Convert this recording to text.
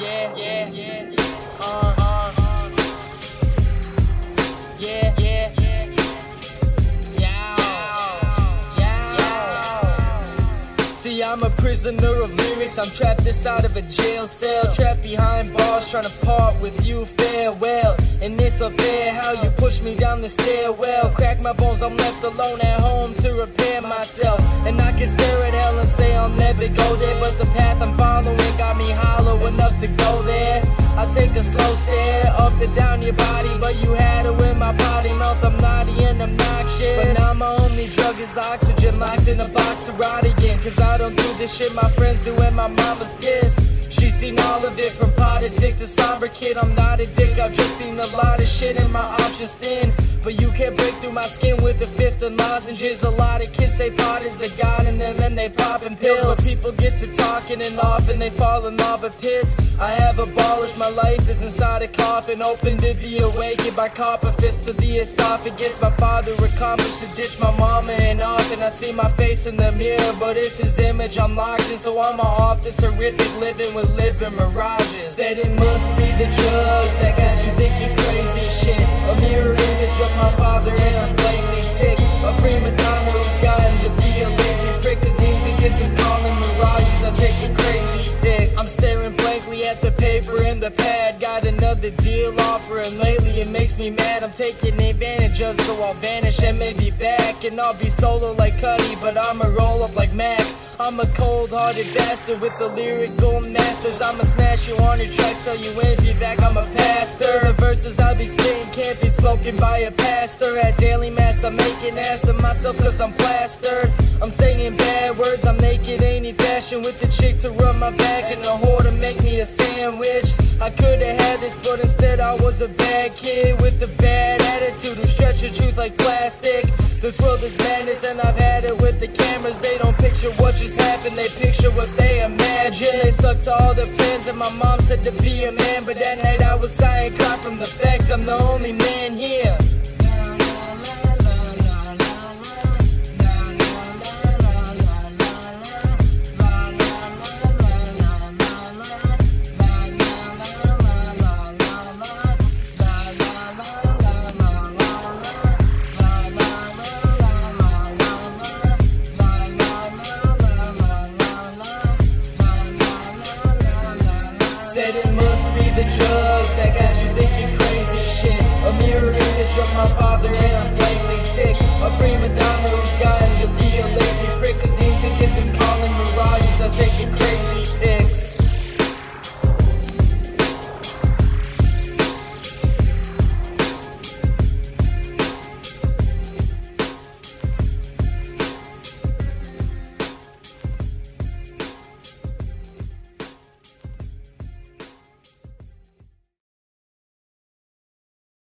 yeah, yeah, yeah, uh, yeah, yeah, yeah, yeah. See, I'm a prisoner of lyrics. I'm trapped inside of a jail cell, trapped behind bars, trying to part with you. Farewell. And it's unfair how you push me down the stairwell. Crack my bones, I'm left alone at home to repair myself. And I can stare at hell and say I'll never go there, but the path I'm to go there. I take a slow stare up and down your body, but you had it with my body mouth. I'm naughty and obnoxious. But now my only drug is oxygen, locked in a box to rot again. Cause I don't do this shit my friends do, and my mama's pissed. She's seen all of it from pot dick to somber kid. I'm not a dick, I've just seen a lot of shit and my options thin. But you can't break through my skin with a fifth of lozenges. A lot of kids say pot is the god and they popping pills. But people get to talking and off and they fall in lava pits. I have abolished my life is inside a coffin, open to be awakened by copper fist to the esophagus. My father accomplished to ditch my mama and often I see my face in the mirror, but it's his image I'm locked in. So I'm off this horrific living with living mirages. Said it must be the drugs that got you thinking crazy shit. A mirror image of my father and I'm at the paper and the pad. Got another deal offer and lately it makes me mad. I'm taking advantage of so I'll vanish and maybe back. And I'll be solo like Cudi, but I'ma roll up like Mac. I'm a cold-hearted bastard with the lyrical masters. I'ma smash you on your tracks till you envy back. I'm a pastor. The verses I be spitting can't be spoken by a pastor. At daily mass, I'm making ass of myself cause I'm plastered. I'm saying bad words, I'm with the chick to rub my back and the whore to make me a sandwich. I could've had this, but instead I was a bad kid with a bad attitude who stretch the truth like plastic. This world is madness and I've had it with the cameras. They don't picture what just happened, they picture what they imagine. They stuck to all their plans and my mom said to be a man. But that night I was sighing caught from the fact I'm the only man the drugs that got you thinking crazy shit. A mirror image of my father and I'm gangly tick. A prima donna.